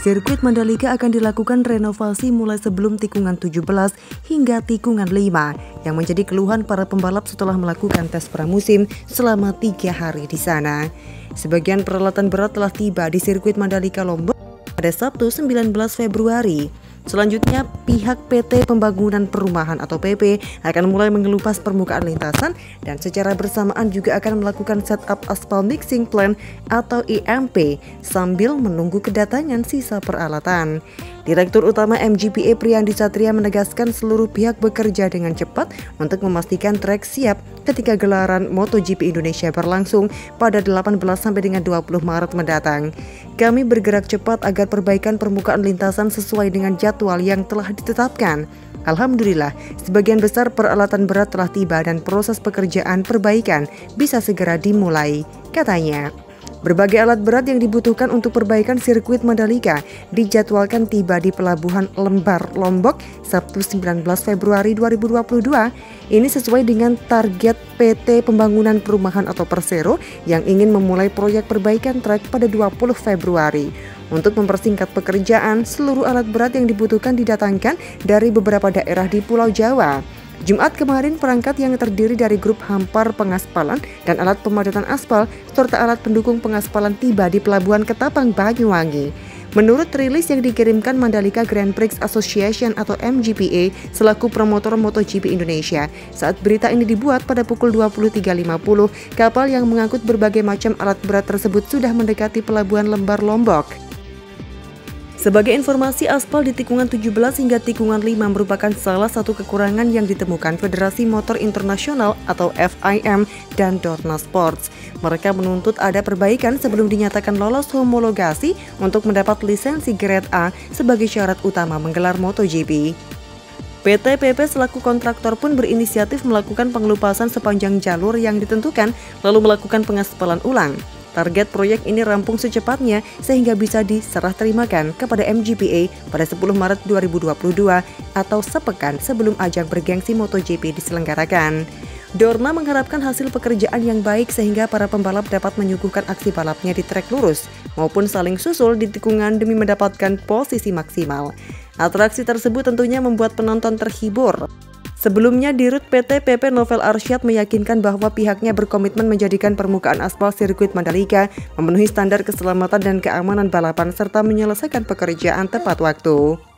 sirkuit Mandalika akan dilakukan renovasi mulai sebelum tikungan 17 hingga tikungan 5 yang menjadi keluhan para pembalap setelah melakukan tes pramusim selama tiga hari di sana. Sebagian peralatan berat telah tiba di sirkuit Mandalika Lombok pada Sabtu 19 Februari. Selanjutnya, pihak PT Pembangunan Perumahan atau PP akan mulai mengelupas permukaan lintasan dan secara bersamaan juga akan melakukan setup aspal mixing plan atau IMP sambil menunggu kedatangan sisa peralatan. Direktur Utama MGPA Priyandi Satria menegaskan seluruh pihak bekerja dengan cepat untuk memastikan trek siap ketika gelaran MotoGP Indonesia berlangsung pada 18 sampai dengan 20 Maret mendatang. Kami bergerak cepat agar perbaikan permukaan lintasan sesuai dengan jadwal yang telah ditetapkan. Alhamdulillah, sebagian besar peralatan berat telah tiba dan proses pekerjaan perbaikan bisa segera dimulai, katanya. Berbagai alat berat yang dibutuhkan untuk perbaikan sirkuit Mandalika dijadwalkan tiba di Pelabuhan Lembar, Lombok, Sabtu 19 Februari 2022. Ini sesuai dengan target PT Pembangunan Perumahan atau Persero yang ingin memulai proyek perbaikan trek pada 20 Februari. Untuk mempersingkat pekerjaan, seluruh alat berat yang dibutuhkan didatangkan dari beberapa daerah di Pulau Jawa. Jumat kemarin perangkat yang terdiri dari grup hampar pengaspalan dan alat pemadatan aspal serta alat pendukung pengaspalan tiba di Pelabuhan Ketapang Banyuwangi. Menurut rilis yang dikirimkan Mandalika Grand Prix Association atau MGPA selaku promotor MotoGP Indonesia, saat berita ini dibuat pada pukul 23.50, kapal yang mengangkut berbagai macam alat berat tersebut sudah mendekati Pelabuhan Lembar Lombok. Sebagai informasi, aspal di tikungan 17 hingga tikungan 5 merupakan salah satu kekurangan yang ditemukan Federasi Motor Internasional atau FIM dan Dorna Sports. Mereka menuntut ada perbaikan sebelum dinyatakan lolos homologasi untuk mendapat lisensi grade A sebagai syarat utama menggelar MotoGP. PT PP selaku kontraktor pun berinisiatif melakukan pengelupasan sepanjang jalur yang ditentukan lalu melakukan pengaspalan ulang. Target proyek ini rampung secepatnya sehingga bisa diserah terimakan kepada MGPA pada 10 Maret 2022 atau sepekan sebelum ajang bergengsi MotoGP diselenggarakan. Dorna mengharapkan hasil pekerjaan yang baik sehingga para pembalap dapat menyuguhkan aksi balapnya di trek lurus maupun saling susul di tikungan demi mendapatkan posisi maksimal. Atraksi tersebut tentunya membuat penonton terhibur. Sebelumnya, Dirut PT PP Novel Arsyad meyakinkan bahwa pihaknya berkomitmen menjadikan permukaan aspal sirkuit Mandalika memenuhi standar keselamatan dan keamanan balapan serta menyelesaikan pekerjaan tepat waktu.